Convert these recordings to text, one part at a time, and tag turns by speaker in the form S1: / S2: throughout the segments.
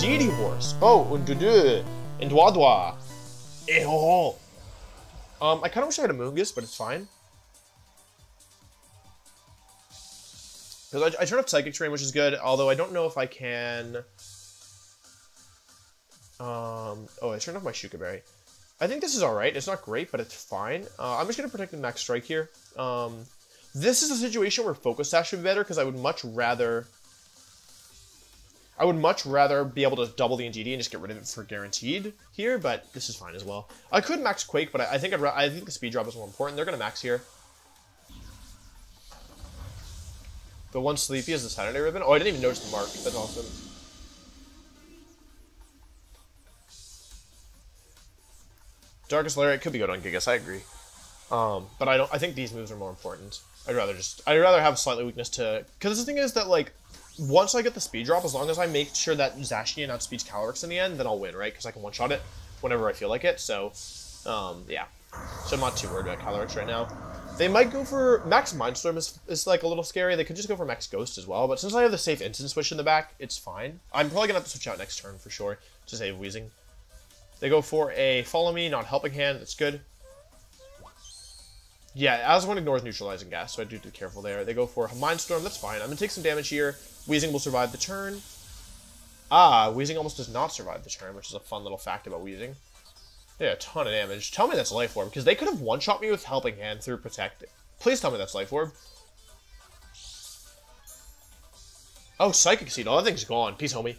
S1: Deity Horse. Oh, Undudu. Indwadwa. Eho. Um, I kind of wish I had a Moongus, but it's fine. Because I, I turn up Psychic Terrain, which is good, although I don't know if I can... Um, oh, I turned off my Shuka Berry. I think this is alright. It's not great, but it's fine. Uh, I'm just going to protect the Max Strike here. Um, this is a situation where Focus Sash would be better, because I would much rather... I would much rather be able to double the NGD and just get rid of it for guaranteed here, but this is fine as well. I could max Quake, but I, I think I'd, I think the speed drop is more important. They're going to max here. The one sleepy is the Saturday ribbon. Oh, I didn't even notice the mark. That's awesome. Darkest Lariat could be good on Gigas, I agree. Um, but I don't. I think these moves are more important. I'd rather just. I'd rather have slightly weakness to. Because the thing is that like, once I get the speed drop, as long as I make sure that Zacian outspeeds Calyrex in the end, then I'll win, right? Because I can one shot it whenever I feel like it. So, um, yeah. So I'm not too worried about Calyrex right now. They might go for Max Mindstorm is, is like a little scary. They could just go for Max Ghost as well. But since I have the safe instant switch in the back, it's fine. I'm probably gonna have to switch out next turn for sure to save Weezing. They go for a Follow Me, not Helping Hand. That's good. Yeah, as one ignores neutralizing gas, so I do have to be careful there. They go for a Mindstorm, that's fine. I'm gonna take some damage here. Weezing will survive the turn. Ah, Weezing almost does not survive the turn, which is a fun little fact about Weezing. Yeah, a ton of damage. Tell me that's Life Orb, because they could have one-shot me with Helping Hand through Protect. Please tell me that's Life Orb. Oh, Psychic Seed. Oh, that thing's gone. Peace, homie.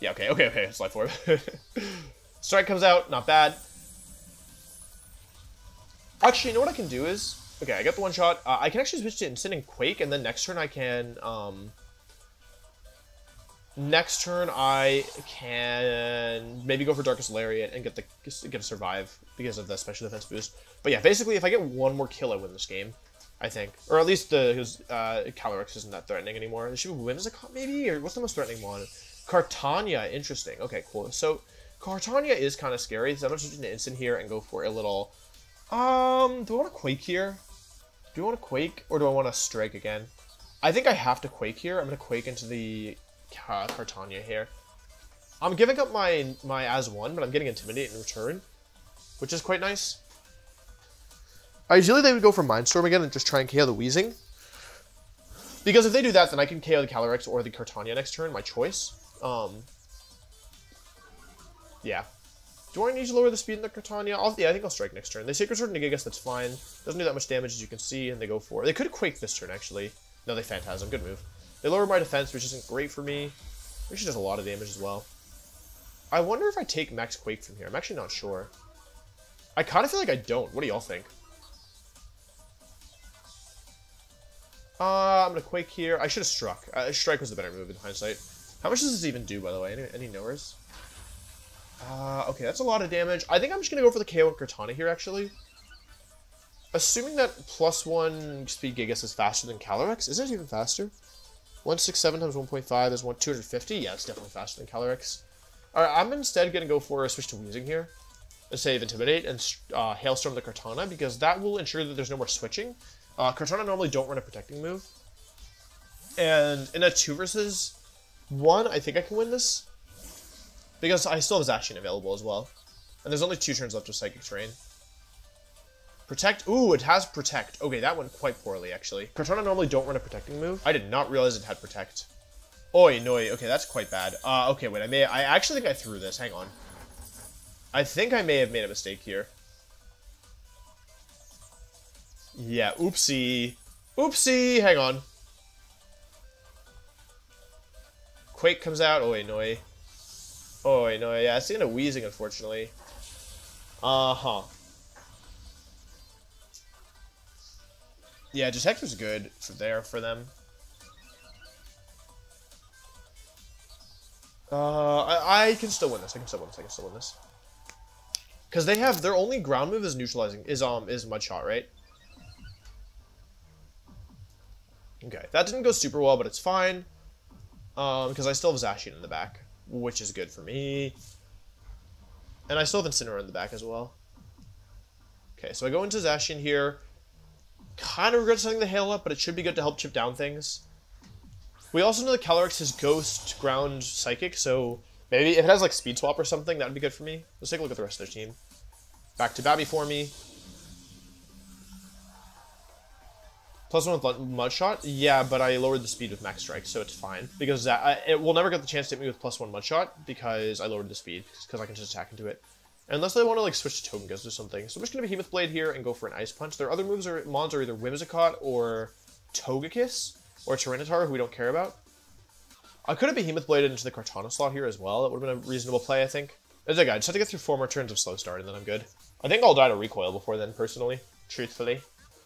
S1: Yeah, okay, okay, okay. It's Life Orb. Strike comes out. Not bad. Actually, you know what I can do is... Okay, I got the one shot. Uh, I can actually switch to Incin and Quake, and then next turn I can... Um, next turn I can maybe go for Darkest Lariat and get the get a survive because of the special defense boost. But yeah, basically if I get one more kill, I win this game. I think, or at least the his uh, Calyrex isn't that threatening anymore. Should we win as a maybe, or what's the most threatening one? Kartana, interesting. Okay, cool. So Kartana is kind of scary. So I'm just gonna instant here and go for a little. Um, do I want to quake here? Do I want to quake or do I want to strike again? I think I have to quake here. I'm gonna quake into the Kartana here. I'm giving up my my as one, but I'm getting intimidate in return, which is quite nice. Ideally, they would go for Mindstorm again and just try and KO the Weezing. Because if they do that, then I can KO the Calyrex or the Kartana next turn, my choice. Um, yeah. Do I need to lower the speed in the Kartana? I'll, yeah, I think I'll strike next turn. They Sacred Sword and Gigas, that's fine. Doesn't do that much damage as you can see, and they go for... They could Quake this turn, actually. No, they Phantasm. Good move. They lower my defense, which isn't great for me. Which does a lot of damage as well. I wonder if I take Max Quake from here. I'm actually not sure. I kind of feel like I don't. What do y'all think? Uh, I'm gonna Quake here. I should have struck. Uh, strike was the better move in hindsight. How much does this even do, by the way? Any, any knowers? Uh, okay, that's a lot of damage. I think I'm just gonna go for the KO and Kartana here, actually. Assuming that plus one speed Gigas is faster than Calyrex, is it even faster? 167 times 1.5 is 1 250. Yeah, it's definitely faster than Calyrex. Alright, I'm instead gonna go for a switch to Weezing here. Instead of Intimidate and uh, Hailstorm the Kartana, because that will ensure that there's no more switching. Uh, Kartana normally don't run a protecting move. And in a 2 versus 1, I think I can win this. Because I still have Zacian available as well. And there's only two turns left of Psychic Terrain. Protect. Ooh, it has Protect. Okay, that went quite poorly, actually. Kartana normally don't run a protecting move. I did not realize it had Protect. Oi, no, okay, that's quite bad. Uh, okay, wait, I may- I actually think I threw this. Hang on. I think I may have made a mistake here. Yeah, oopsie. Oopsie! Hang on. Quake comes out. Oi, no. Oi, no. Yeah, it's in a wheezing, unfortunately. Uh-huh. Yeah, Detector's good for there for them. Uh, I, I can still win this. I can still win this. I can still win this. Because they have their only ground move is neutralizing is um is mud shot, right? Okay, that didn't go super well, but it's fine. Um, because I still have Zacian in the back, which is good for me. And I still have Incineroar in the back as well. Okay, so I go into Zacian here. Kind of regret setting the Hail up, but it should be good to help chip down things. We also know that Calyrex is Ghost, Ground, Psychic, so maybe if it has like Speed Swap or something, that would be good for me. Let's take a look at the rest of their team. Back to Babby for me. Plus one with Mud Shot? Yeah, but I lowered the speed with Max Strike, so it's fine. Because that, I, it will never get the chance to hit me with plus one Mud Shot, because I lowered the speed, because I can just attack into it. Unless they want to like switch to Togekiss or something. So I'm just going to Behemoth Blade here and go for an Ice Punch. Their other moves are, Mons are either Whimsicott or Togekiss, or Tyranitar, who we don't care about. I could have Behemoth Bladed into the Kartana slot here as well. That would have been a reasonable play, I think. It's okay, I just have to get through four more turns of Slow Start, and then I'm good. I think I'll die to Recoil before then, personally. Truthfully.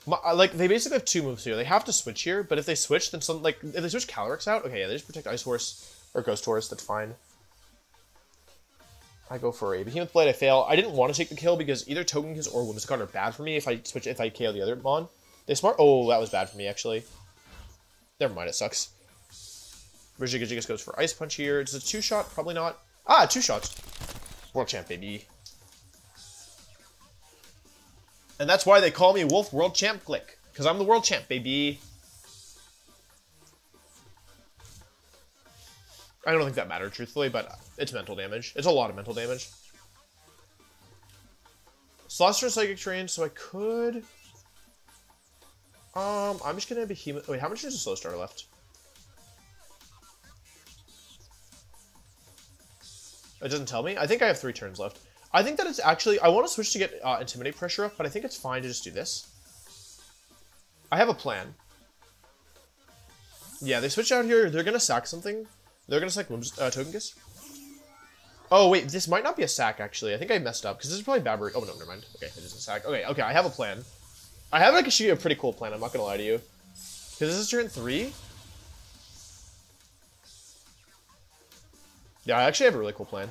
S1: My, like, they basically have two moves here. They have to switch here, but if they switch, then some, like, if they switch Calyrex out, okay, yeah, they just protect Ice Horse or Ghost Horse, that's fine. I go for a Behemoth Blade, I fail. I didn't want to take the kill because either Togekiss or Whimsicott are bad for me if I switch, if I KO the other Mon. They smart, oh, that was bad for me, actually. Never mind, it sucks. Regigigas goes for Ice Punch here. It's a two-shot, probably not. Ah, two shots. World Champ, baby. And that's why they call me Wolf World Champ Glick. Because I'm the World Champ, baby. I don't think that mattered, truthfully, but it's mental damage. It's a lot of mental damage. Celestia Psychic Terrain, so I could... Um, I'm just gonna Behemoth... Wait, how much is a Slow Starter left? It doesn't tell me. I think I have three turns left. I think that it's actually... I want to switch to get uh, Intimidate pressure up, but I think it's fine to just do this. I have a plan. Yeah, they switch out here. They're to sack something. They're to sack uh, Togekiss. Oh, wait. This might not be a sack, actually. I think I messed up, because this is probably Babbery. Oh, no, never mind. Okay, it is a sack. Okay, okay, I have a plan. I have, like, actually a pretty cool plan. I'm not to lie to you. Because this is turn three. Yeah, I actually have a really cool plan.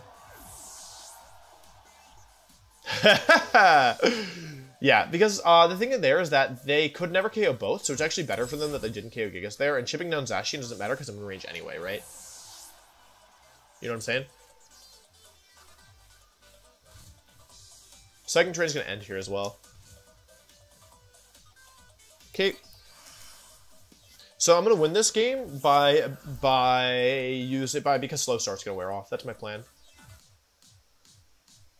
S1: yeah, because uh, the thing in there is that they could never KO both, so it's actually better for them that they didn't KO Gigas there, and chipping down Zacian doesn't matter because I'm in range anyway, right? You know what I'm saying? Second train is going to end here as well. Okay. So I'm to win this game by by use it by because slow start's to wear off. That's my plan.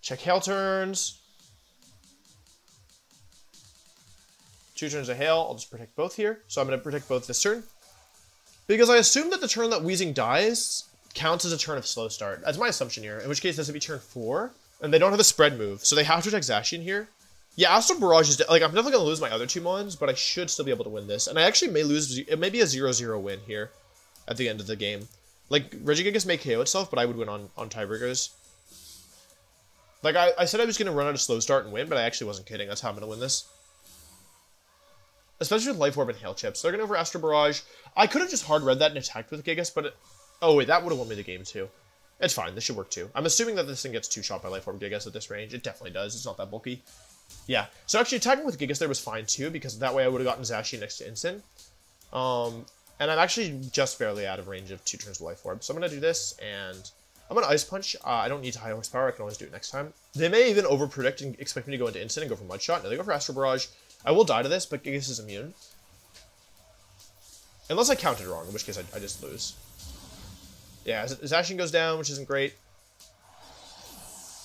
S1: Check hail turns. Two turns of hail. I'll just protect both here. So I'm to protect both this turn. Because I assume that the turn that Weezing dies counts as a turn of slow start. That's my assumption here. In which case, this would be turn four. And they don't have a spread move. So they have to attack Zacian here. Yeah, Astral Barrage is... Like, I'm definitely going to lose my other two Mons, but I should still be able to win this. And I actually may lose... It may be a 0-0 win here at the end of the game. Like, Regigigas may KO itself, but I would win on, on tiebreakers. Like, I, I said I was going to run out a slow start and win, but I actually wasn't kidding. That's how I'm to win this. Especially with Life Orb and Hail Chips. They're going to over Astral Barrage. I could have just hard read that and attacked with Gigas, but... Oh, wait, that would have won me the game, too. It's fine. This should work, too. I'm assuming that this thing gets two-shot by Life Orb Gigas at this range. It definitely does. It's not that bulky. Yeah. So actually, attacking with Gigas there was fine, too, because that way I would have gotten Zacian next to Incin. Um, and I'm actually just barely out of range of two turns of Life Orb. So I'm going to do this, and... I'm gonna Ice Punch. Uh, I don't need to high horsepower. I can always do it next time. They may even overpredict and expect me to go into Incin and go for Mud Shot. No, they go for Astral Barrage. I will die to this, but Gigas is immune. Unless I counted wrong, in which case I, I just lose. Yeah, Zacian goes down, which isn't great.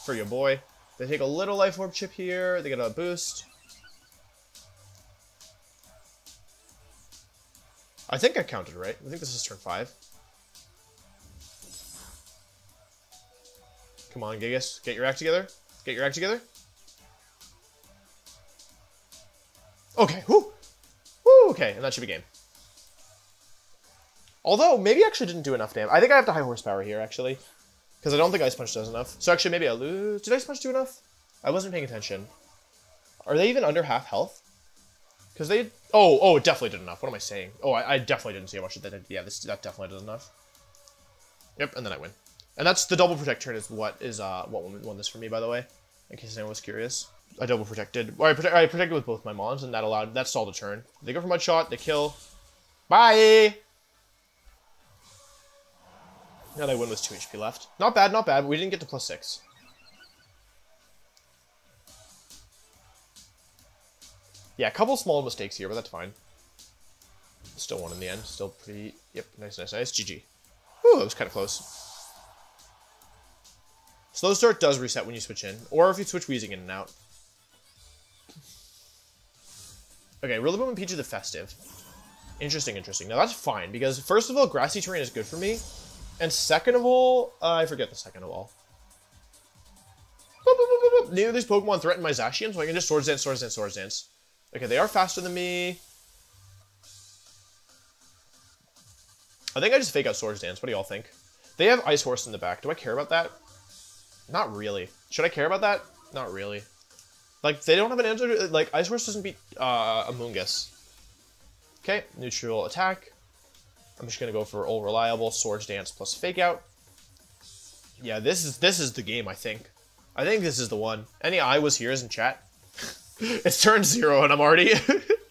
S1: For your boy. They take a little Life Orb chip here. They get a boost. I think I counted right. I think this is turn 5. Come on, Gigas. Get your act together. Get your act together. Okay, whoo! Whoo, okay, and that should be game. Although, maybe I actually didn't do enough damage. I think I have to high horsepower here, actually. Because I don't think Ice Punch does enough. So actually, maybe I lose. Did Ice Punch do enough? I wasn't paying attention. Are they even under half health? Because they... Oh, oh, it definitely did enough. What am I saying? Oh, I, I definitely didn't see how much it did. Yeah, this, that definitely does enough. Yep, and then I win. And that's the double protect turn is what is uh what won this for me, by the way, in case anyone was curious. I double protected. Or I, I protected with both my mons, and that allowed that stalled a turn. They go for mud shot, they kill. Bye. Now they win with two HP left. Not bad, not bad. But we didn't get to plus six. Yeah, a couple small mistakes here, but that's fine. Still one in the end. Still pretty... Yep, nice, nice, nice. GG. Ooh, that was kind of close. Slow start does reset when you switch in, or if you switch Weezing in and out. Okay, Rillaboom and Pichu the Festive. Interesting, interesting. Now that's fine, because first of all, grassy terrain is good for me. And second of all, uh, I forget the second of all. Neither of these Pokemon threaten my Zacian, so I can just Swords Dance, Swords Dance, Swords Dance. Okay, they are faster than me. I think I just fake out Swords Dance. What do y'all think? They have Ice Horse in the back. Do I care about that? Not really. Should I care about that? Not really. Like, they don't have an answer. like, Ice Horse doesn't beat uh, Amoonguss. Okay, neutral attack. I'm just gonna go for all reliable Swords Dance plus Fake Out. Yeah, this is this is the game. I think. I think this is the one. Any I was here is in chat. it's turn zero and I'm already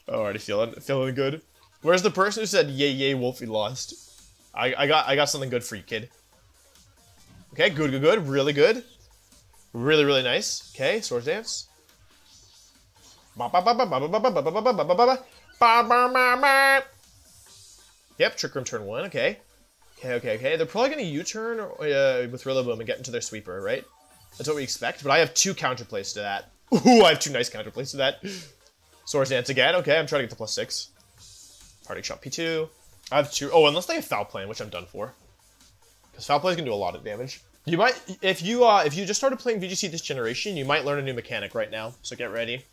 S1: already feeling feeling good. Where's the person who said yay yay Wolfie lost? I I got I got something good for you, kid. Okay, good, good, good, really good. Really, really nice. Okay, Swords Dance. Yep, Trick Room turn one, okay. Okay, okay, okay. They're probably going to U-turn uh, with Rillaboom and get into their sweeper, right? That's what we expect, but I have two counterplays to that. Ooh, I have two nice counterplays to that. Swords Dance again. Okay, I'm trying to get the plus six. Parting Shot P2. I have two. Oh, unless they have Foul Play, which I'm done for. Because Foul Play is going to do a lot of damage. You might, if you uh, if you just started playing VGC this generation, you might learn a new mechanic right now. So get ready.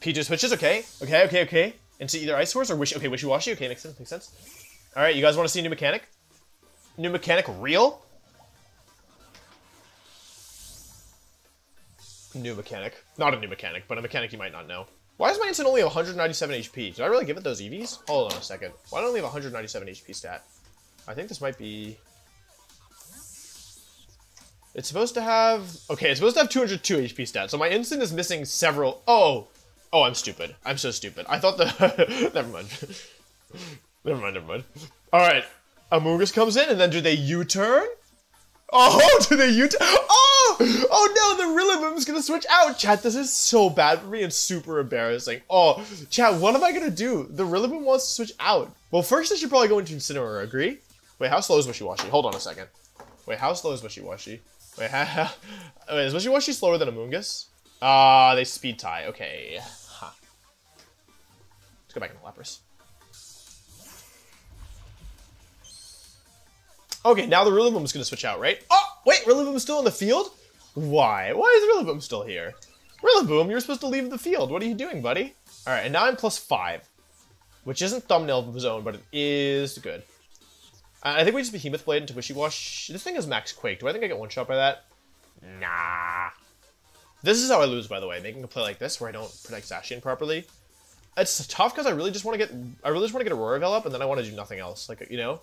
S1: P2 switches, okay. Okay, okay, okay. Into either Ice Horse or Wish, okay, Wishiwashi, okay, makes sense, makes sense. Alright, you guys want to see new mechanic? New mechanic real? New mechanic. Not a new mechanic, but a mechanic you might not know. Why is my Incin only 197 HP? Did I really give it those EVs? Hold on a second. Why don't I only have 197 HP stat? I think this might be... It's supposed to have... Okay, it's supposed to have 202 HP stat, so my Incin is missing several... Oh! Oh, I'm stupid. I'm so stupid. I thought the... never mind. never mind, never mind. Alright. Amoonguss comes in, and then do they U-turn? Oh, do they U-turn? Oh! Oh no, the Rillaboom's gonna switch out! Chat, this is so bad for me and super embarrassing. Oh, chat, what am I gonna do? The Rillaboom wants to switch out. Well, first I should probably go into Incineroar, agree? Wait, how slow is Wishiwashi? Hold on a second. Wait, how slow is Wishiwashi? Wait, wait is Wishiwashi slower than Amoonguss? Ah, uh, they speed tie. Okay. Go back into Lapras. Okay, now the Rillaboom is going to switch out, right? Oh, wait, Rillaboom's still in the field? Why? Why is Rillaboom still here? Rillaboom, you're supposed to leave the field. What are you doing, buddy? All right, and now I'm plus five, which isn't thumbnail zone, but it is good. I think we just Behemoth Blade into Wishy Wash. This thing is max Quake. Do I think I get one shot by that? Nah. This is how I lose, by the way, making a play like this where I don't protect Zacian properly. It's tough because I really just want to get, I really just want to get Aurora Veil up, and then I want to do nothing else. Like, you know?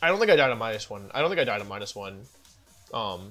S1: I don't think I died on minus one. I don't think I died on minus one, um,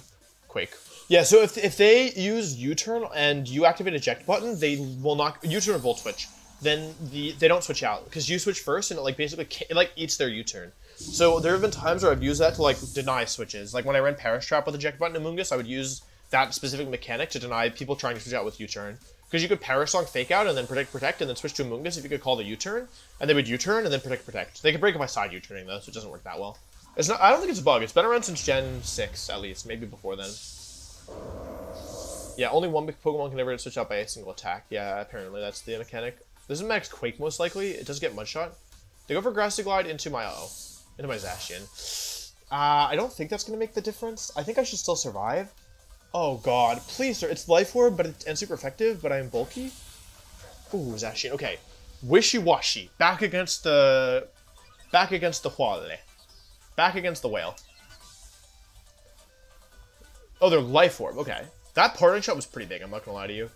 S1: Quake. Yeah, so if, if they use U-turn and you activate eject button, they will not, U-turn or Volt Switch, then the they don't switch out. Because you switch first, and it, like, basically, it, like, eats their U-turn. So there have been times where I've used that to like deny switches. Like when I ran Perish Trap with eject button Amoonguss, I would use that specific mechanic to deny people trying to switch out with U-turn. Because you could Perish Song fake out and then protect protect and then switch to Amoonguss if you could call the U-turn, and they would U-turn and then protect protect. They could break up my side U-turning though, so it doesn't work that well. It's not. I don't think it's a bug. It's been around since Gen six at least, maybe before then. Yeah, only one Pokemon can ever switch out by a single attack. Yeah, apparently that's the mechanic. This is max Quake most likely. It does get Mudshot. They go for Grassy Glide into my oh into my Zacian. Uh, I don't think that's to make the difference. I think I should still survive. Oh god, please, sir. It's Life Orb, but it's, and super effective, but I'm bulky. Ooh, Zacian. Okay. Wishiwashi. Back against the... Back against the Wale. Back against the whale. Oh, they're Life Orb. Okay. That parting shot was pretty big, I'm not gonna lie to you.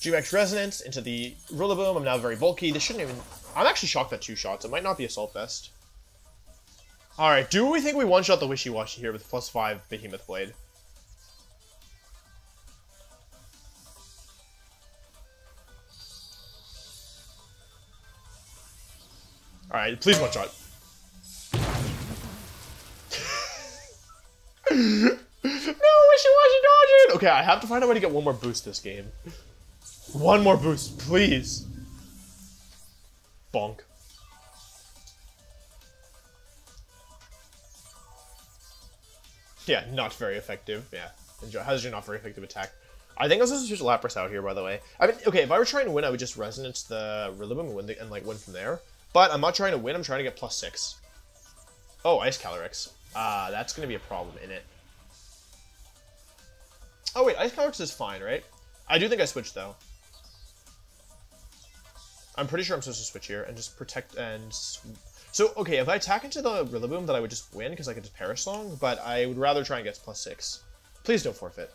S1: G-Max Resonance into the Rillaboom. I'm now very bulky. This shouldn't even... I'm actually shocked at two shots. It might not be Assault Vest. Alright, do we think we one-shot the Wishiwashi here with plus 5 Behemoth Blade? Alright, please one-shot. no, Wishiwashi dodging! Okay, I have to find a way to get one more boost this game. One more boost, please. Bonk. Yeah, not very effective. Yeah. Enjoy. How's your not very effective attack? I think I was switch Lapras out here, by the way. I mean, okay, if I were trying to win, I would just Resonance the Rillaboom and, win the, and like win from there. But I'm not trying to win, I'm trying to get plus six. Oh, Ice Calyrex. Ah, uh, that's going to be a problem in it. Oh, wait, Ice Calyrex is fine, right? I do think I switched, though. I'm pretty sure I'm supposed to switch here and just protect and... So, okay, if I attack into the Rillaboom, then I would just win because I could just Perish Song, but I would rather try and get plus 6. Please don't forfeit.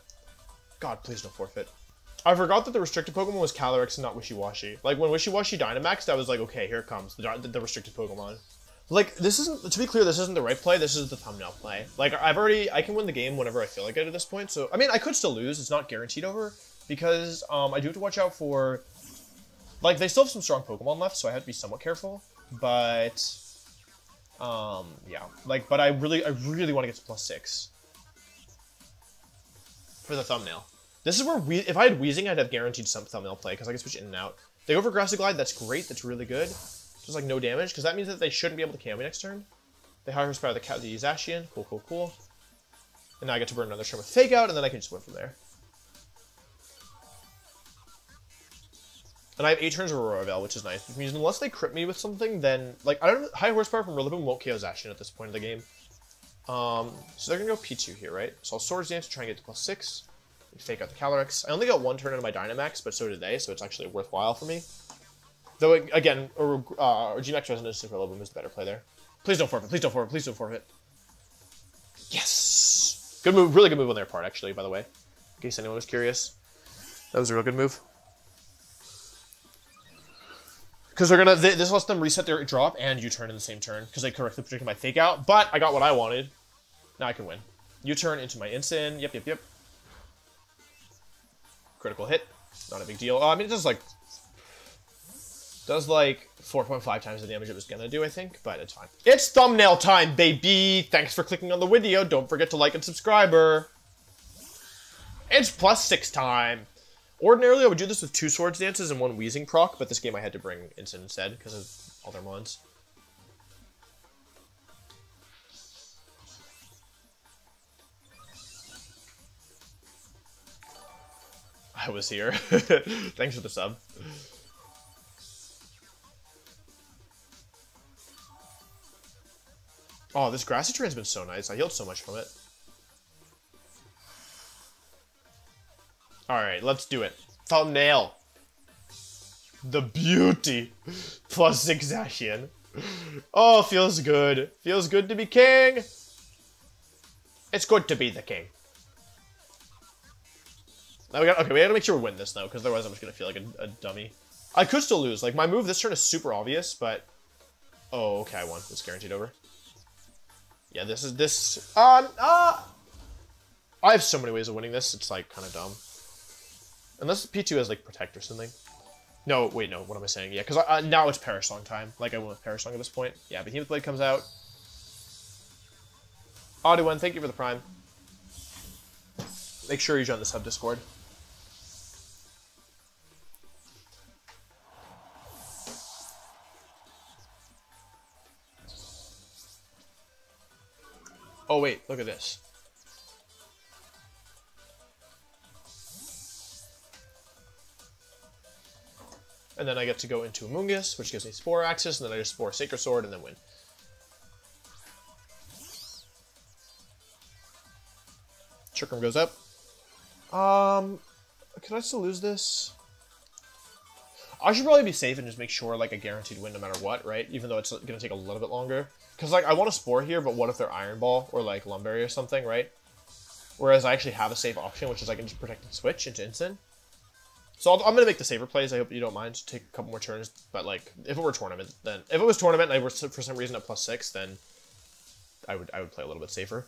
S1: God, please don't forfeit. I forgot that the restricted Pokemon was Calyrex and not Wishiwashi. Like, when Wishiwashi Dynamaxed, I was like, okay, here it comes, the, the, the restricted Pokemon. Like, this isn't, to be clear, this isn't the right play, this is the thumbnail play. Like, I've already, I can win the game whenever I feel like it at this point, so, I mean, I could still lose, it's not guaranteed over, because, um, I do have to watch out for, like, they still have some strong Pokemon left, so I have to be somewhat careful, but, um, yeah, like, but I really, I really want to get to plus six for the thumbnail. This is where we, if I had Weezing, I'd have guaranteed some thumbnail play because I can switch in and out. They go for Grassy Glide, that's great, that's really good. Just like no damage, because that means that they shouldn't be able to KO me next turn. They high horsepower the, the Zacian, cool, cool, cool. And now I get to burn another turn with Fake Out, and then I can just win from there. And I have 8 turns of Aurora Veil, which is nice, which means unless they crit me with something, then, like, I don't high horsepower from Rillaboom won't KO Zacian at this point of the game. Um, so they're gonna go P2 here, right? So I'll Swords Dance to try and get to plus 6. Fake out the Calyrex. I only got one turn into my Dynamax, but so did they, so it's actually worthwhile for me. Though, again, or, uh, Gmax Resonance to Rillaboom is the better play there. Please don't forfeit, please don't forfeit, please don't forfeit. Yes! Good move, really good move on their part, actually, by the way. In case anyone was curious. That was a real good move. Because they're gonna, this lets them reset their drop and U-turn in the same turn, because they correctly predicted my fake out, but I got what I wanted. Now I can win. U-turn into my Incin, yep, yep, yep. Critical hit, not a big deal. Uh, I mean, it does like, does like 4.5 times the damage it was gonna do, I think, but it's fine. It's thumbnail time, baby! Thanks for clicking on the video, don't forget to like and subscribe. It's plus six time. Ordinarily, I would do this with two Swords Dances and one Weezing proc, but this game I had to bring Incin instead because of all their mons. I was here. Thanks for the sub. Oh, this grassy terrain's been so nice. I healed so much from it. Alright, let's do it. Thumbnail. The beauty. Plus six Zacian. Oh, feels good. Feels good to be king. It's good to be the king. Now we got okay. We gotta make sure we win this though, because otherwise I'm just gonna feel like a, a, dummy. I could still lose. Like my move this turn is super obvious, but oh, okay, I won. It's guaranteed over. Yeah, this is this. Uh, uh, I have so many ways of winning this. It's like kind of dumb. Unless P2 has, like, Protect or something. No, wait, no, what am I saying? Yeah, because uh, now it's Perish Song time. Like, I went with Perish Song at this point. Yeah, Behemoth Blade comes out. Audouin, thank you for the Prime. Make sure you join the sub Discord. Oh, wait, look at this. And then I get to go into Amoonguss, which gives me Spore Axis, and then I just Spore Sacred Sword and then win. Chikram goes up. Um, can I still lose this? I should probably be safe and just make sure, like, a guaranteed win no matter what, right? Even though it's going to take a little bit longer. Because, like, I want to Spore here, but what if they're Iron Ball or, like, Lum Berry or something, right? Whereas I actually have a safe option, which is I can just protect and switch into Incin. So i am going to make the saver plays. I hope you don't mind. To take a couple more turns. But, like, if it were tournament, then... If it was tournament and I were for some reason at plus six, then I would, I would play a little bit safer.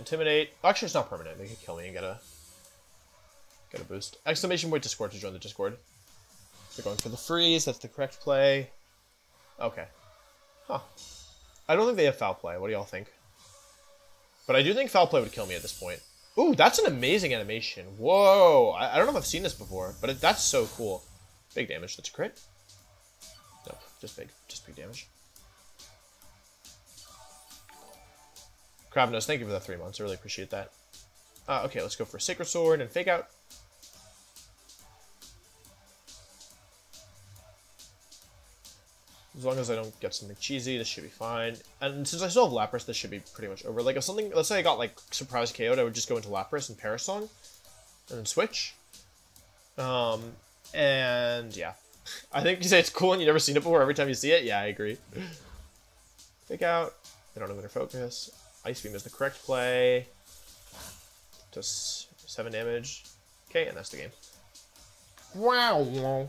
S1: Intimidate. Actually, it's not permanent. They can kill me and get a get a boost. Exclamation point Discord to join the Discord. They're going for the freeze. That's the correct play. Okay. Huh. I don't think they have foul play. What do y'all think? But I do think foul play would kill me at this point. Ooh, that's an amazing animation. Whoa. I, I don't know if I've seen this before, but it, that's so cool. Big damage. That's a crit? Nope. Just big. Just big damage. Crabnose, thank you for the three months. I really appreciate that. Uh, okay, let's go for Sacred Sword and Fake Out. As long as I don't get something cheesy, this should be fine. And since I still have Lapras, this should be pretty much over. Like, if something, let's say I got, like, Surprise KO'd, I would just go into Lapras and Perish Song, and then switch. Um, and, yeah. I think you say it's cool and you've never seen it before every time you see it. Yeah, I agree. Fake out. I don't know Inner Focus. Ice Beam is the correct play. Just 7 damage. Okay, and that's the game. Wow.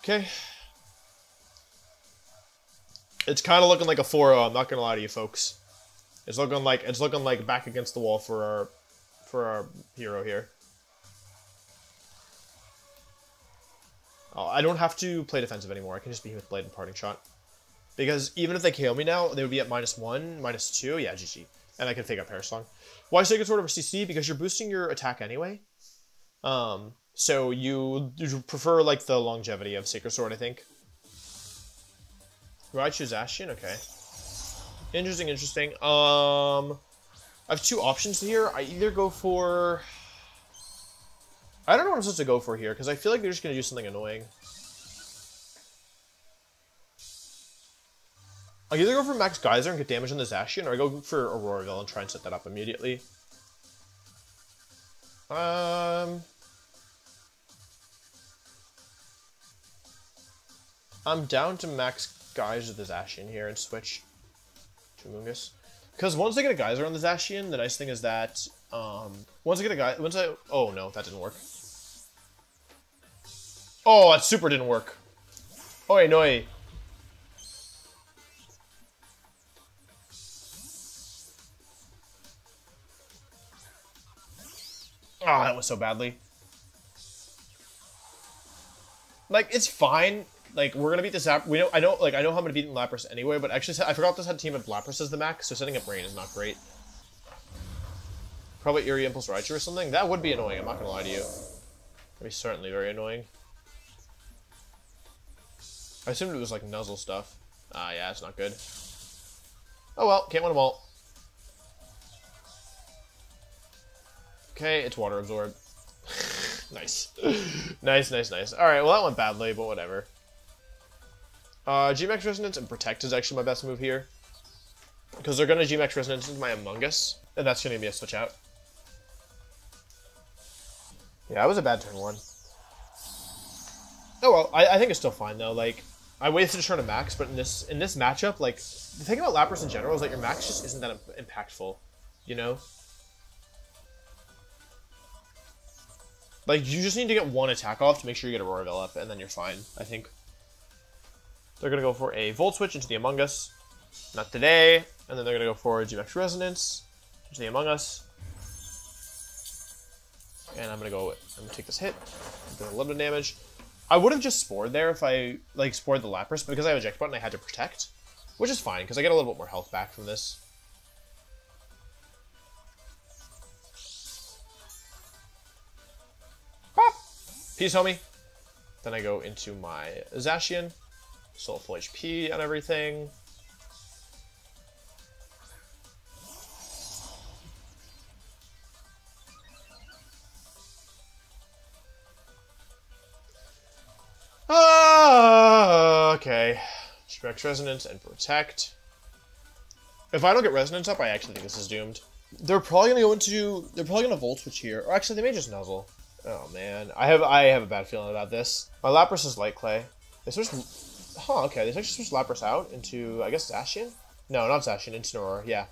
S1: Okay. It's kind of looking like a 4-0, I'm not going to lie to you folks. It's looking like it's looking like back against the wall for our for our hero here. Oh, I don't have to play defensive anymore. I can just be with Blade and Parting Shot. Because even if they KO me now, they would be at minus one, minus two. Yeah, GG. And I can fake out Perish Song. Why Sacred Sword over CC? Because you're boosting your attack anyway. Um, so you, you prefer like the longevity of Sacred Sword, I think. choose Ashian? Okay. Interesting, interesting. Um, I have two options here. I either go for... I don't know what I'm supposed to go for here, because I feel like they're just going to do something annoying. I'll either go for Max Geyser and get damage on the Zacian, or I go for Aurora Veil and try and set that up immediately. Um... I'm down to Max Geyser the Zacian here and switch to Mungus. Because once I get a Geyser on the Zacian, the nice thing is that, um, once I get a guy, once I, oh no, that didn't work. Oh, that super didn't work. Oi, no. Oh, ah, that was so badly. Like, it's fine. Like, we're gonna beat this app. We know, I know, like, I know how I'm gonna beat Lapras anyway, but actually, I forgot this had team of Lapras as the max, so setting up Rain is not great. Probably Eerie Impulse Raichu or something. That would be annoying, I'm not gonna lie to you. That'd be certainly very annoying. I assumed it was like nuzzle stuff. Ah, uh, yeah, it's not good. Oh well, can't win them all. Okay, it's water absorb. nice. nice, nice, nice. Alright, well that went badly, but whatever. Uh, Gmax Resonance and Protect is actually my best move here. Because they're going to Gmax Resonance into my Amoonguss, and that's going to be a switch out. Yeah, that was a bad turn one. Oh well, I, I think it's still fine though. Like, I wasted a turn of max, but in this in this matchup, like the thing about Lapras in general is that your max just isn't that impactful, you know. Like you just need to get one attack off to make sure you get a Royal up, and then you're fine. I think. They're gonna go for a Volt Switch into the Amoonguss. Not today. And then they're gonna go for a Gmax Resonance into the Amoonguss. And I'm gonna go. I'm gonna take this hit. Do a little bit of damage. I would have just spored there if I, like, spored the Lapras, but because I have a eject button, I had to protect. Which is fine, because I get a little bit more health back from this. Pop! Peace, homie. Then I go into my Zacian. Still full HP on everything. Direct Resonance and Protect. If I don't get Resonance up, I actually think this is doomed. They're probably gonna go into. They're probably gonna Volt Switch here, or actually, they may just Nuzzle. Oh man, I have I have a bad feeling about this. My Lapras is Light Clay. They switched. Huh? Okay, they actually switched Lapras out into I guess Zacian. No, not Zacian. Into Aurora. Yeah.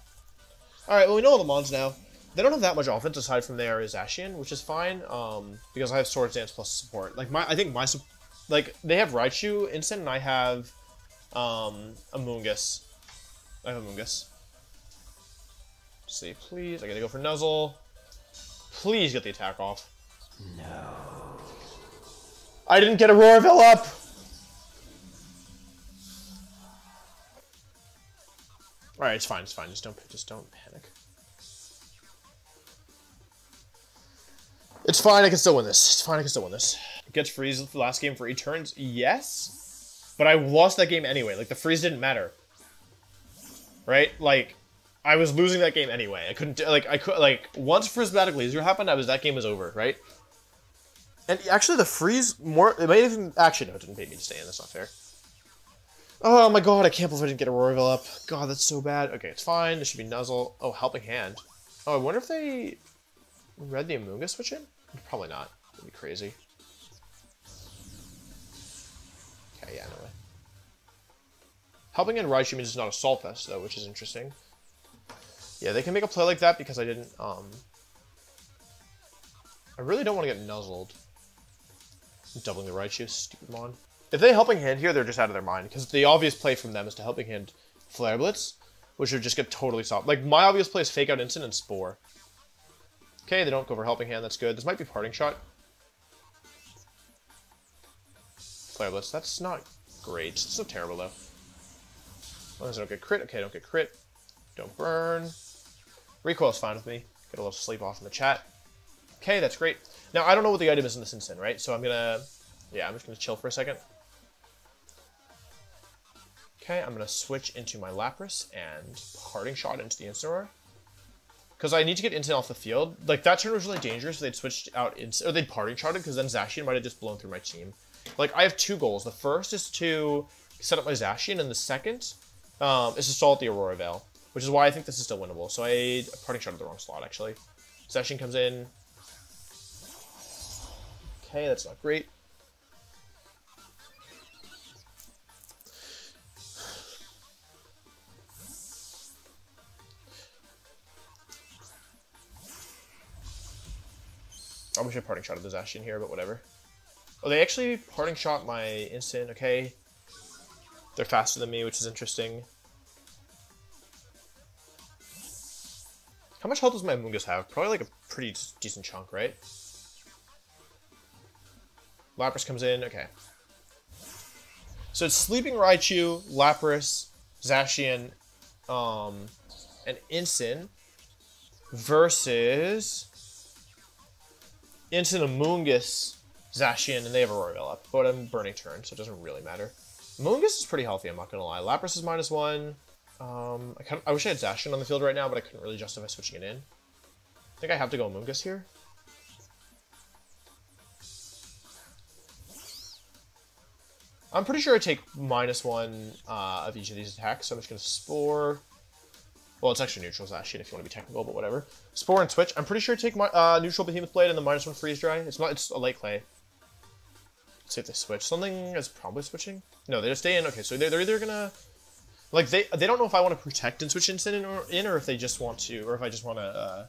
S1: All right. Well, we know all the mons now. They don't have that much offense aside from their Zacian, which is fine. Um, because I have Swords Dance plus support. Like my, I think my like they have Raichu Incin, and I have um, Amoonguss. I have Amoonguss. See, please. I gotta go for Nuzzle. Please get the attack off. No. I didn't get Aurora Veil up! Alright, it's fine, it's fine. Just don't just don't panic. It's fine, I can still win this. It's fine, I can still win this. Gets freeze the last game for eight turns? Yes. But I lost that game anyway. Like, the freeze didn't matter. Right? Like, I was losing that game anyway. I couldn't, like, I could, like, once Prismatic Laser happened, I was, that game was over, right? And actually, the freeze more, it might even, actually, no, it didn't pay me to stay in. That's not fair. Oh my god, I can't believe I didn't get Aurora Veil up. God, that's so bad. Okay, it's fine. This should be Nuzzle. Oh, Helping Hand. Oh, I wonder if they read the Amoonguss switch in? Probably not. That'd be crazy. Okay, yeah, no way. Helping Hand Raichu means it's not Assault Vest, though, which is interesting. Yeah, they can make a play like that because I didn't, um... I really don't want to get nuzzled. doubling the Raichu, stupid mon. If they helping hand here, they're just out of their mind. Because the obvious play from them is to helping hand Flare Blitz, which would just get totally stopped. Like, my obvious play is Fake Out Incin and Spore. Okay, they don't go for helping hand, that's good. This might be Parting Shot. Flare Blitz, that's not great. It's so terrible, though. As long as I don't get crit. Okay, don't get crit. Don't burn. Recoil's fine with me. Get a little sleep off in the chat. Okay, that's great. Now, I don't know what the item is in this Incin, right? So I'm gonna... Yeah, I'm just gonna chill for a second. Okay, I'm gonna switch into my Lapras and Parting Shot into the Incineroar. Because I need to get Incin off the field. Like, that turn was really dangerous. They'd switched out, Incin, or they'd Parting Shotted, because then Zacian might have just blown through my team. Like, I have two goals. The first is to set up my Zacian, and the second um, is to stall at the Aurora Veil, which is why I think this is still winnable. So I Parting Shot at the wrong slot, actually. Zacian comes in. Okay, that's not great. I wish I parting shot of the Zacian here, but whatever. Oh, they actually parting shot my Incin, okay. They're faster than me, which is interesting. How much health does my Mungus have? Probably like a pretty decent chunk, right? Lapras comes in, okay. So it's Sleeping Raichu, Lapras, Zacian, um, and Incin versus into the Moongus Zacian, and they have a Royal up, but I'm burning turn, so it doesn't really matter. Moongus is pretty healthy, I'm not gonna lie. Lapras is minus one. Um, I, kind of, I wish I had Zacian on the field right now, but I couldn't really justify switching it in. I think I have to go Moongus here. I'm pretty sure I take minus one uh, of each of these attacks, so I'm just to Spore, well, it's actually neutral Zacian if you want to be technical, but whatever. Spore and Switch. I'm pretty sure I take my uh, neutral Behemoth Blade and the minus one freeze dry. It's not. It's a light clay. See if they switch. Something is probably switching. No, they just stay in. Okay, so they're, they're either gonna like they they don't know if I want to protect and switch Incin in or, in or if they just want to or if I just want to uh,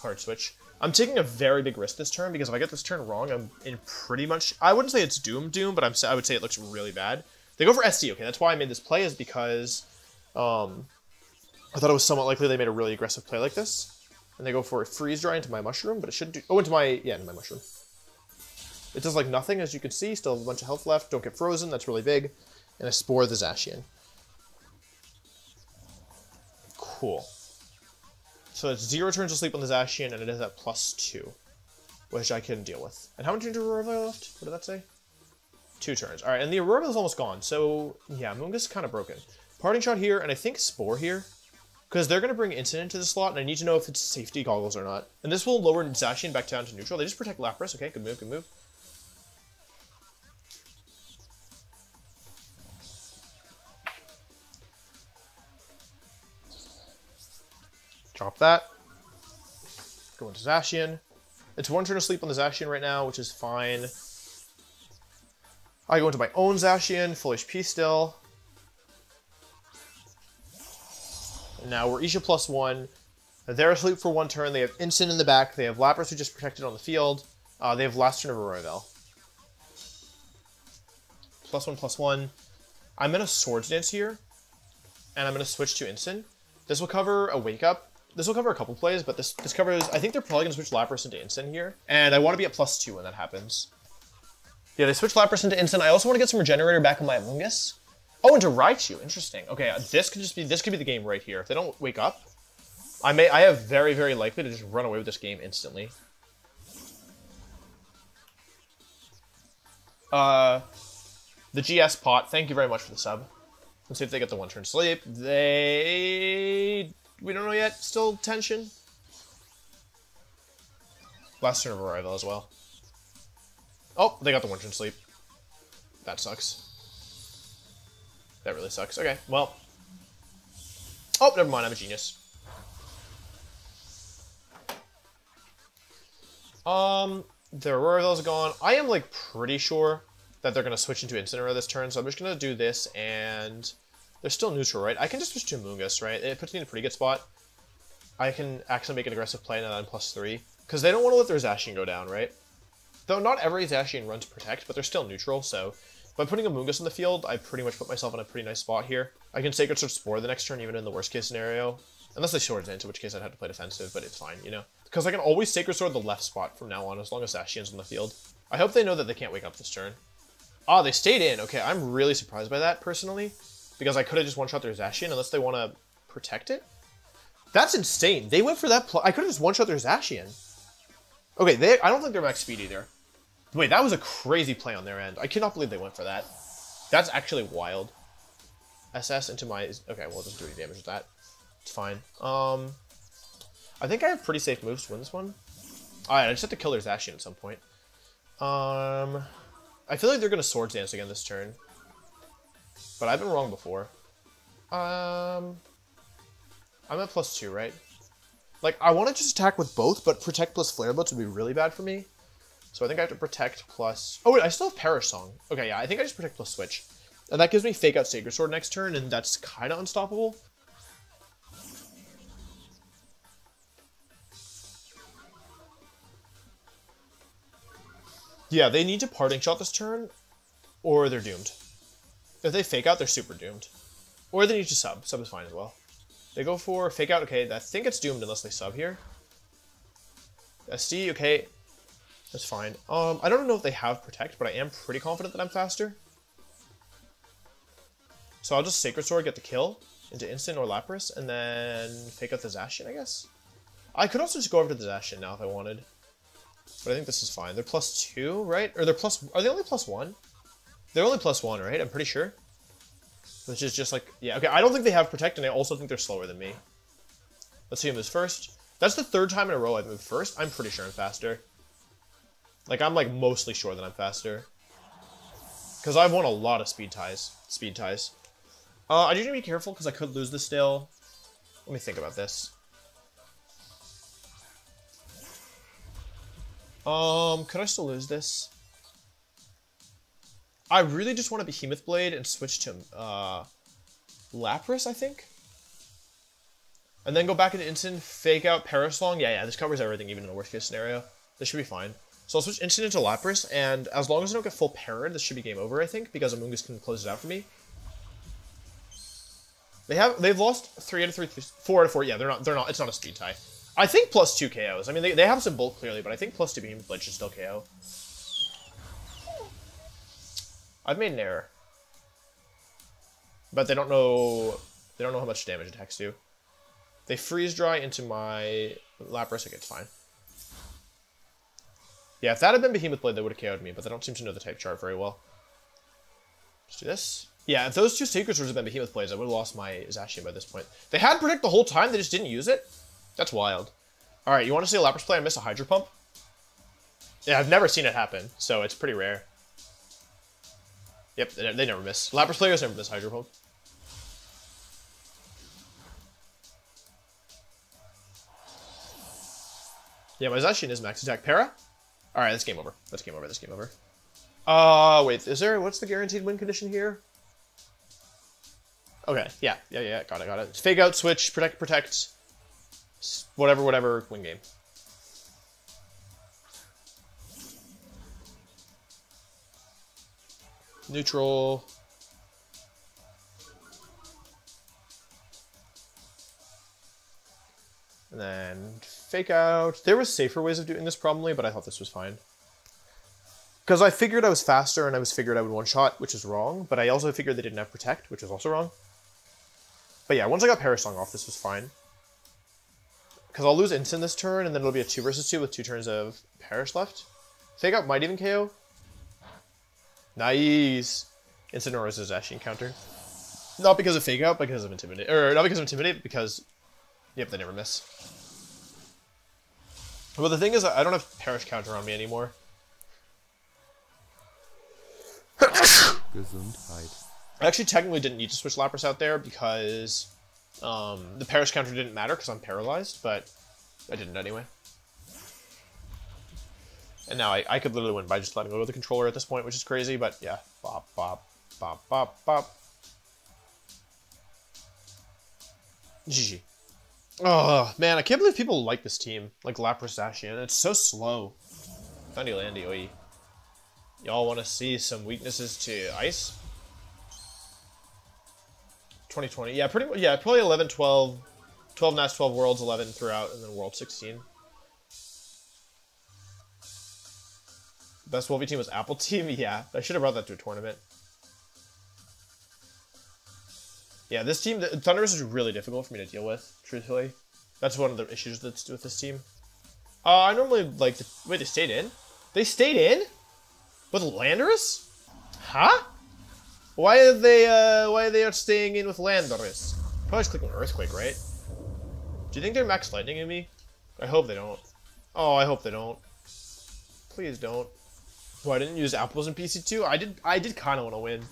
S1: hard switch. I'm taking a very big risk this turn because if I get this turn wrong, I'm in pretty much. I wouldn't say it's doom doom, but I'm I would say it looks really bad. They go for SD. Okay, that's why I made this play is because um, I thought it was somewhat likely they made a really aggressive play like this. And they go for a freeze dry into my mushroom, but it should do oh into my yeah, into my mushroom. It does like nothing, as you can see, still have a bunch of health left, don't get frozen, that's really big. And I spore the Zacian. Cool. So it's zero turns of sleep on the Zacian, and it is at plus two. Which I can deal with. And how many turns of Aurora left? What did that say? Two turns. Alright, and the Aurora is almost gone, so yeah, Moongus is kind of broken. Parting shot here, and I think Spore here. Because they're going to bring Incin to the slot, and I need to know if it's safety goggles or not. And this will lower Zacian back down to neutral. They just protect Lapras. Okay, good move, good move. Drop that. Go into Zacian. It's one turn of sleep on the Zacian right now, which is fine. I go into my own Zacian, full HP still. Now we're Isha plus one. They're asleep for one turn. They have Incin in the back. They have Lapras who just protected on the field. Uh, they have last turn of Aurora Plus one, plus one. I'm going to Swords Dance here. And I'm going to switch to Incin. This will cover a Wake Up. This will cover a couple plays, but this, this covers... I think they're probably going to switch Lapras into Incin here. And I want to be at plus two when that happens. Yeah, they switched Lapras into Incin. I also want to get some Regenerator back on my Amoonguss. Oh, into Raichu. Interesting. Okay, uh, this could just be this could be the game right here. If they don't wake up, I may I have very very likely to just run away with this game instantly. Uh, the GS pot. Thank you very much for the sub. Let's see if they get the one turn sleep. They we don't know yet. Still tension. Last turn of arrival as well. Oh, they got the turn sleep. That sucks. That really sucks. Okay, well. Oh, never mind. I'm a genius. Um, their Aurora gone. I am, like, pretty sure that they're going to switch into Incineroar this turn, so I'm just going to do this, and they're still neutral, right? I can just switch to Mungus, right? It puts me in a pretty good spot. I can actually make an aggressive play, and then plus three. Because they don't want to let their Zacian go down, right? Though not every Zacian runs Protect, but they're still neutral, so by putting a Mungus in the field, I pretty much put myself in a pretty nice spot here. I can Sacred Sword Spore the next turn, even in the worst case scenario. Unless they Swords into which case I'd have to play defensive, but it's fine, you know? Because I can always Sacred Sword the left spot from now on, as long as Zacian's in the field. I hope they know that they can't wake up this turn. Ah, they stayed in. Okay, I'm really surprised by that, personally. Because I could have just one-shot their Zacian, unless they want to protect it. That's insane. They went for that I could have just one-shot their Zacian. Okay, they I don't think they're max speed either. Wait, that was a crazy play on their end. I cannot believe they went for that. That's actually wild. SS into my... Okay, well, doesn't do any damage with that. It's fine. Um, I think I have pretty safe moves to win this one. Alright, I just have to kill their Zacian at some point. Um, I feel like they're going to Swords Dance again this turn. But I've been wrong before. Um, I'm at plus two, right? Like, I want to just attack with both, but Protect plus Flare Blitz would be really bad for me. So I think I have to protect plus... Oh, wait, I still have Perish Song. Okay, yeah, I think I just protect plus switch. And that gives me Fake Out Sacred Sword next turn, and that's kind of unstoppable. Yeah, they need to Parting Shot this turn, or they're doomed. If they Fake Out, they're super doomed. Or they need to sub. Sub is fine as well. They go for Fake Out. Okay, I think it's doomed unless they sub here. SD, okay. That's fine. Um, I don't know if they have Protect, but I am pretty confident that I'm faster. So I'll just Sacred Sword, get the kill into Incin or Lapras, and then fake out the Zacian, I guess? I could also just go over to the Zacian now if I wanted. But I think this is fine. They're plus two, right? Or they're plus... Are they only plus one? They're only plus one, right? I'm pretty sure. Which is just like... Yeah, okay. I don't think they have Protect, and I also think they're slower than me. Let's see who moves first. That's the third time in a row I've moved first. I'm pretty sure I'm faster. Like, I'm, like, mostly sure that I'm faster. Because I've won a lot of speed ties. Speed ties. Uh, I do need to be careful, because I could lose this still. Let me think about this. Um, could I still lose this? I really just want a Behemoth Blade and switch to, uh, Lapras, I think? And then go back into Incin, fake out Perish Song. Yeah, yeah, this covers everything, even in a worst case scenario. This should be fine. So I'll switch Incin into Lapras, and as long as I don't get full parried, this should be game over, I think, because Amoonguss can close it out for me. They have they've lost three out of three, four out of four. Yeah, they're not they're not. It's not a speed tie. I think plus two KOs. I mean, they, they have some bulk clearly, but I think plus two beam blitz should still KO. I've made an error, but they don't know they don't know how much damage attacks do. They freeze dry into my Lapras. Okay, it's fine. Yeah, if that had been Behemoth Blade, they would have KO'd me, but they don't seem to know the type chart very well. Let's do this. Yeah, if those two Sacred Swords had been Behemoth Blades, I would have lost my Zacian by this point. They had Protect the whole time, they just didn't use it? That's wild. Alright, you want to see a Lapras play and miss a Hydro Pump? Yeah, I've never seen it happen, so it's pretty rare. Yep, they, they never miss. Lapras players never miss Hydro Pump. Yeah, my Zacian is max attack. Para? Alright, that's game over. That's game over. That's game over. Uh, wait, is there, what's the guaranteed win condition here? Okay, yeah, yeah, yeah, got it, got it. Fake out, switch, protect, protect, whatever, whatever, win game. Neutral. And then fake out. There was safer ways of doing this probably, but I thought this was fine. Because I figured I was faster and I was figured I would one-shot, which is wrong, but I also figured they didn't have Protect, which is also wrong. But yeah, once I got Perish Song off, this was fine. Because I'll lose Incin this turn, and then it'll be a 2 versus 2 with 2 turns of Perish left. Fake Out might even KO. Nice. Incin Aura's his Ashen counter. Not because of Fake Out, because of Intimidate. Or not because of Intimidate, but because... Yep, they never miss. Well, the thing is, I don't have Perish counter on me anymore.
S2: Gesundheit.
S1: I actually technically didn't need to switch Lapras out there because um, the Perish counter didn't matter because I'm paralyzed, but I didn't anyway. And now I, I could literally win by just letting go of the controller at this point, which is crazy, but yeah. Bop, bop, bop, bop, bop. GG. Oh, man, I can't believe people like this team, like Lapras Zacian. It's so slow. Funny Landy, oi. Y'all want to see some weaknesses to Ice? 2020. Yeah, pretty. Yeah, probably 11, 12, 12 Nats, 12 Worlds, 11 throughout, and then World 16. Best Wolfey team was Apple Team? Yeah, I should have brought that to a tournament. Yeah, this team, Thundurus is really difficult for me to deal with, truthfully. That's one of the issues that's with this team. Uh, I normally like the... Wait, they stayed in? They stayed in? With Landorus? Huh? Why are they, uh, why are they staying in with Landorus? Probably just clicking Earthquake, right? Do you think they're max lightning in me? I hope they don't. Oh, I hope they don't. Please don't. Well, I didn't use apples in PC2. I did. I did kind of want to win. Do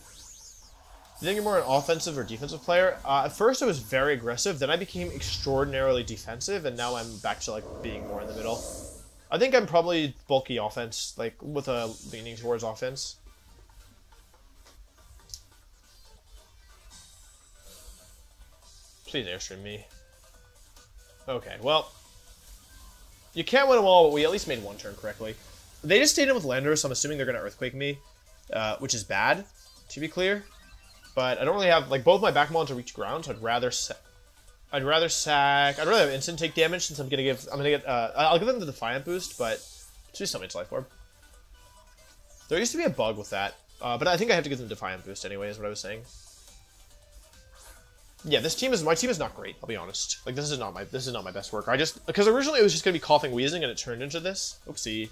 S1: you think you're more an offensive or defensive player? Uh, at first, I was very aggressive. Then I became extraordinarily defensive, and now I'm back to like being more in the middle. I think I'm probably bulky offense, like with a leaning towards offense. Please airstream me. Okay, well, you can't win them all, but we at least made one turn correctly. They just stayed in with Landorus, so I'm assuming they're going to Earthquake me, uh, which is bad, to be clear. But I don't really have, like, both my back to reach ground, so I'd rather I'd rather sack, I'd rather have Incin take damage since I'm going to give, I'm to get, uh, I'll give them the Defiant boost, but it's just something to Life Orb. There used to be a bug with that, uh, but I think I have to give them Defiant boost anyway, is what I was saying. Yeah, this team is my team is not great. I'll be honest. Like this is not my this is not my best work. I just because originally it was just gonna be coughing Weezing and it turned into this. Oopsie.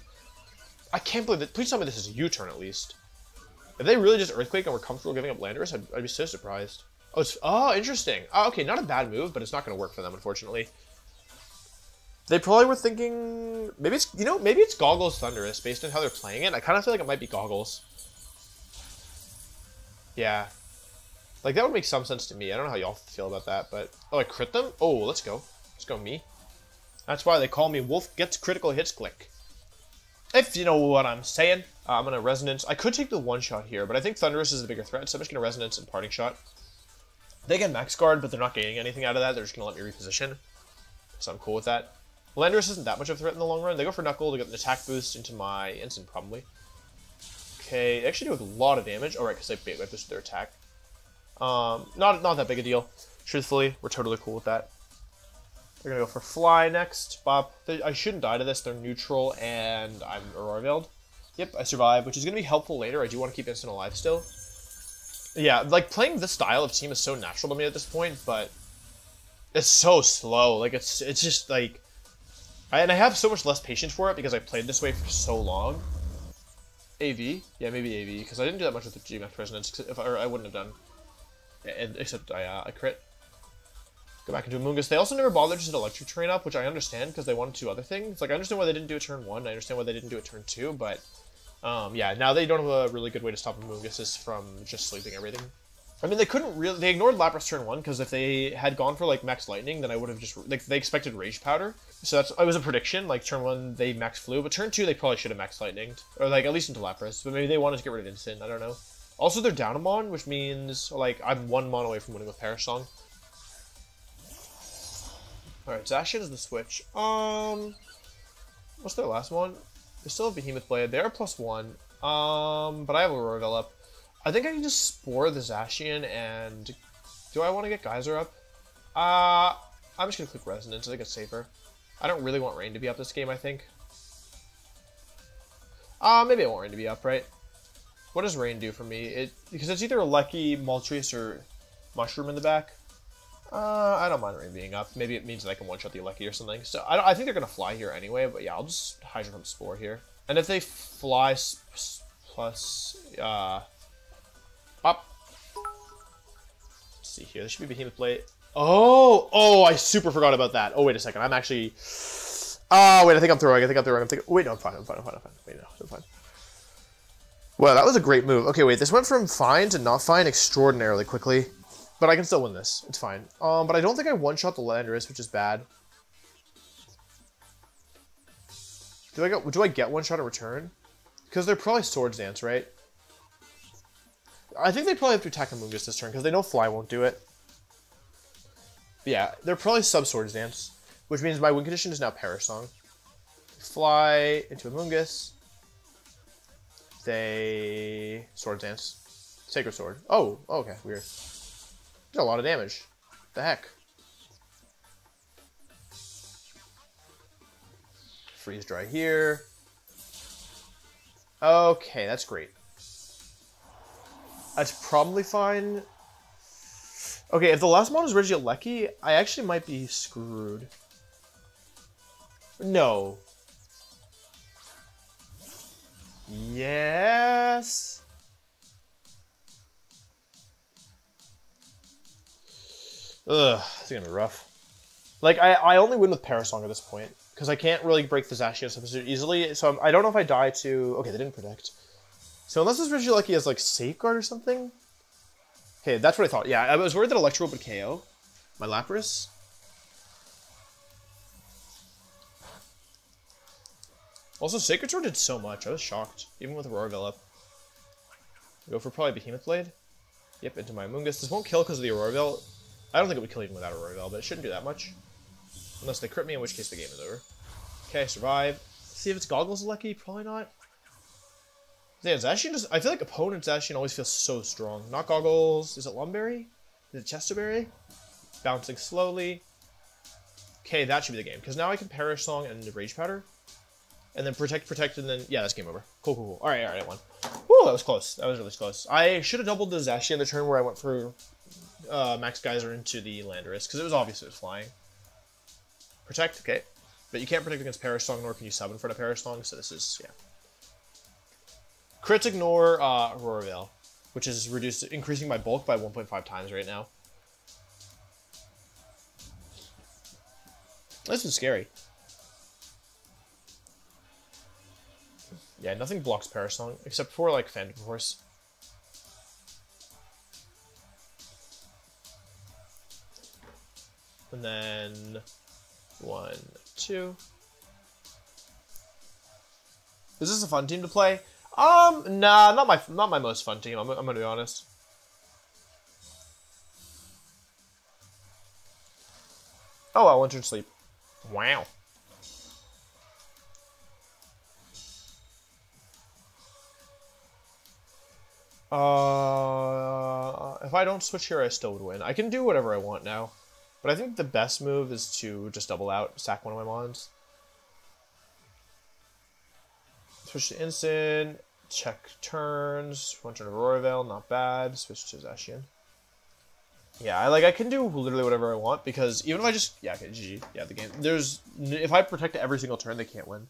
S1: I can't believe that. Please tell me this is a U-turn at least. If they really just Earthquake and were comfortable giving up Landorus, I'd, I'd be so surprised. Oh, oh, interesting. Oh, okay, not a bad move, but it's not going to work for them, unfortunately. They probably were thinking... Maybe it's, you know, maybe it's Goggles Thundurus based on how they're playing it. I kind of feel like it might be Goggles. Yeah. Like, that would make some sense to me. I don't know how y'all feel about that, but... Oh, I crit them? Oh, let's go. Let's go me. That's why they call me Wolf Gets Critical Hits Glick. If you know what I'm saying. Uh, I'm going to Resonance. I could take the one-shot here, but I think Thundurus is the bigger threat, so I'm just going to Resonance and Parting Shot. They get Max Guard, but they're not gaining anything out of that. They're just going to let me reposition. So I'm cool with that. Landorus isn't that much of a threat in the long run. They go for Knuckle to get an attack boost into my Incin, probably. Okay, they actually do a lot of damage. All oh, right, because they bait boosted their attack. Um, not, not that big a deal. Truthfully, we're totally cool with that. They're gonna go for Fly next. Bob, they, I shouldn't die to this. They're neutral, and I'm Aurora Veiled. Yep, I survive, which is gonna be helpful later. I do want to keep Incin alive still. Yeah, like, playing this style of team is so natural to me at this point, but it's so slow. Like, it's it's just, like... I, and I have so much less patience for it because I played this way for so long. AV? Yeah, maybe AV, because I didn't do that much with the G-Max Resonance, if, or I wouldn't have done. And, Except I, uh, I crit. Go back into Amoonguss. They also never bothered to Electric Terrain up, which I understand because they wanted to do other things. Like, I understand why they didn't do a turn one, I understand why they didn't do a turn two, but um, yeah, now they don't have a really good way to stop Amoonguss from just sleeping everything. I mean, they couldn't really. They ignored Lapras turn one because if they had gone for like Max Lightning, then I would have just like they expected Rage Powder. So that's it was a prediction. Like turn one, they Max flew, but turn two, they probably should have Max Lightning or like at least into Lapras. But maybe they wanted to get rid of Incin. I don't know. Also, they're down a mon, which means like I'm one mon away from winning with Perish Song. All right, Zacian is the switch. Um, what's their last one? They still have Behemoth Blade. They're plus one. Um, but I have Aurora up. I think I can just Spore the Zacian and... Do I want to get Geyser up? Uh, I'm just going to click Resonance. I think it's safer. I don't really want Rain to be up this game, I think. Uh, maybe I want Rain to be up, right? What does Rain do for me? It Because it's either a Lucky, Moltres, or Mushroom in the back. Uh, I don't mind Rain being up. Maybe it means that I can one-shot the Lucky or something. So I, I think they're going to fly here anyway, but yeah, I'll just Hydro Pump Spore here. And if they fly plus, uh, up. Let's see here. This should be Behemoth Blade. Oh, oh, I super forgot about that. Oh, wait a second. I'm actually... Oh, wait, I think I'm throwing. I think I'm throwing. I'm thinking... Wait, no, I'm fine. I'm fine. I'm fine. I'm fine. Wait, no, I'm fine. Well, that was a great move. Okay, wait. This went from fine to not fine extraordinarily quickly. But I can still win this. It's fine. Um, but I don't think I one-shot the Landorus, which is bad. Do I get, do I get one-shot in return? Because they're probably Swords Dance, right? I think they probably have to attack Amoonguss this turn, because they know Fly won't do it. Yeah, they're probably sub-Swords Dance, which means my win condition is now Perish Song. Fly into Amoonguss. They... Swords Dance. Sacred Sword. Oh, okay, weird. Did a lot of damage. The heck? Freeze dry here. Okay, that's great. That's probably fine. Okay, if the last mon is Regieleki, I actually might be screwed. No. Yes. Ugh, it's gonna be rough. Like, I, I only win with Perish Song at this point, because I can't really break the Zacian substitute easily, so I'm, I do not know if I die to... Okay, they didn't protect. So unless this Regieleki has, like, Safeguard or something? Okay, that's what I thought. Yeah, I was worried that Electro would KO my Lapras. Also, Sacred Sword did so much. I was shocked, even with Aurora up. Go for probably Behemoth Blade. Yep, into my Amoonguss. This won't kill because of the Aurora I don't think it would kill even without Aurora but it shouldn't do that much. Unless they crit me, in which case the game is over. Okay, survive. See if it's Goggles lucky? Probably not. Yeah, Zacian just... I feel like opponent Zacian always feels so strong. Not Goggles. Is it Lum Berry? Is it Chesto Berry? Bouncing slowly. Okay, that should be the game. Because now I can Perish Song and Rage Powder. And then Protect, Protect, and then... Yeah, that's game over. Cool, cool, cool. Alright, alright, I won. Woo, that was close. That was really close. I should have doubled the Zacian the turn where I went for uh, Max Geyser into the Landorus, because it was obvious it was flying. Protect, okay. But you can't protect against Perish Song, nor can you sub in front of Perish Song, so this is, yeah. Crits ignore uh, Aurora Veil, which is reduced, increasing my bulk by 1.5 times right now. This is scary. Yeah, nothing blocks Perish Song, except for, like, Phantom Force. And then one, two. Is this a fun team to play? Um, nah, not my not my most fun team. I'm, I'm gonna be honest. Oh, I went to sleep. Wow. Uh, if I don't switch here, I still would win. I can do whatever I want now. But I think the best move is to just double out, sack one of my mons. Switch to Incin, check turns, one turn of Aurora Veil, not bad. Switch to Zacian. Yeah, I like I can do literally whatever I want because even if I just yeah, okay, GG. Yeah, the game. There's if I protect every single turn, they can't win.